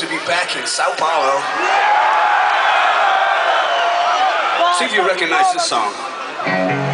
to be back in Sao Paulo. See if you recognize this song.